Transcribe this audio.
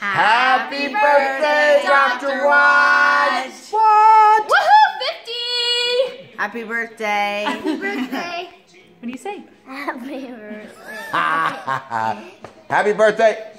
Happy birthday, Dr. Waj! What? Woohoo! 50! Happy birthday. Happy birthday. What do you say? Happy birthday. Happy birthday.